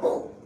Oh!